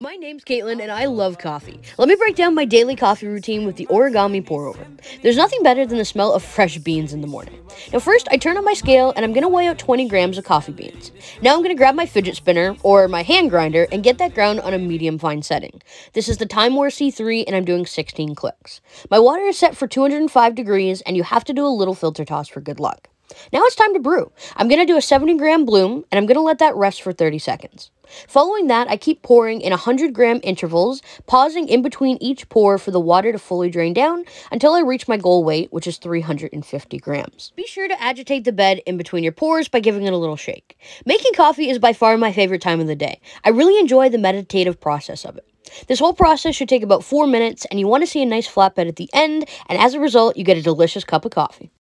My name's Caitlin and I love coffee. Let me break down my daily coffee routine with the origami pour over. There's nothing better than the smell of fresh beans in the morning. Now, first, I turn on my scale and I'm gonna weigh out 20 grams of coffee beans. Now, I'm gonna grab my fidget spinner or my hand grinder and get that ground on a medium fine setting. This is the Timemore C3 and I'm doing 16 clicks. My water is set for 205 degrees and you have to do a little filter toss for good luck. Now it's time to brew. I'm going to do a 70 gram bloom and I'm going to let that rest for 30 seconds. Following that, I keep pouring in 100 gram intervals, pausing in between each pour for the water to fully drain down until I reach my goal weight, which is 350 grams. Be sure to agitate the bed in between your pours by giving it a little shake. Making coffee is by far my favorite time of the day. I really enjoy the meditative process of it. This whole process should take about four minutes, and you want to see a nice flatbed at the end, and as a result, you get a delicious cup of coffee.